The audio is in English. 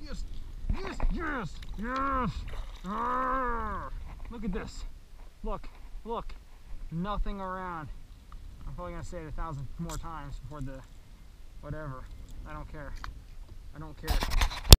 yes, yes, yes, yes, yes. Ah. Look at this. Look, look. Nothing around. I'm probably gonna say it a thousand more times before the whatever. I don't care. I don't care.